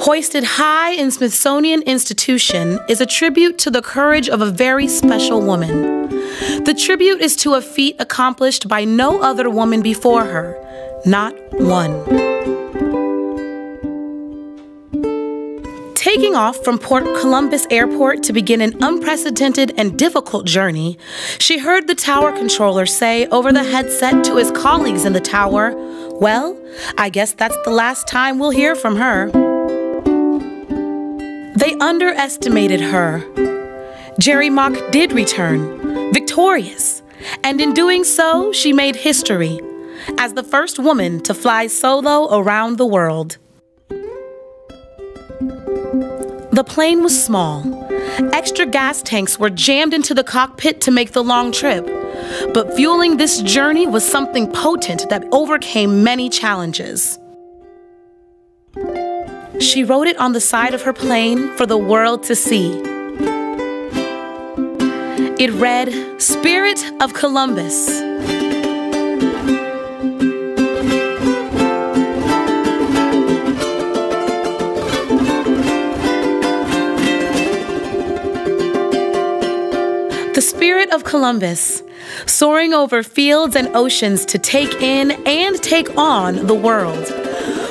hoisted high in Smithsonian Institution is a tribute to the courage of a very special woman. The tribute is to a feat accomplished by no other woman before her, not one. Taking off from Port Columbus Airport to begin an unprecedented and difficult journey, she heard the tower controller say over the headset to his colleagues in the tower, Well, I guess that's the last time we'll hear from her. They underestimated her. Jerrie Mock did return, victorious, and in doing so, she made history as the first woman to fly solo around the world. The plane was small. Extra gas tanks were jammed into the cockpit to make the long trip. But fueling this journey was something potent that overcame many challenges. She wrote it on the side of her plane for the world to see. It read, Spirit of Columbus. The spirit of Columbus, soaring over fields and oceans to take in and take on the world.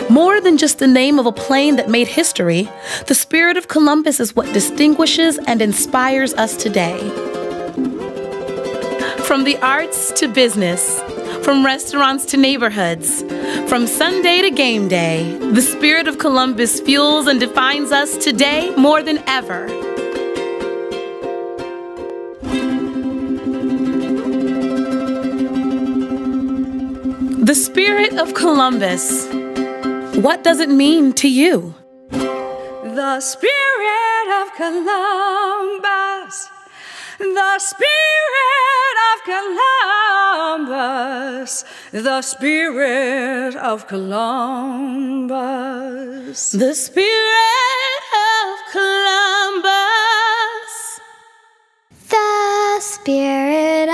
More than just the name of a plane that made history, the spirit of Columbus is what distinguishes and inspires us today. From the arts to business, from restaurants to neighborhoods, from Sunday to game day, the spirit of Columbus fuels and defines us today more than ever. The spirit of Columbus. What does it mean to you? The spirit of Columbus. The spirit of Columbus. The spirit of Columbus. The spirit of Columbus. The spirit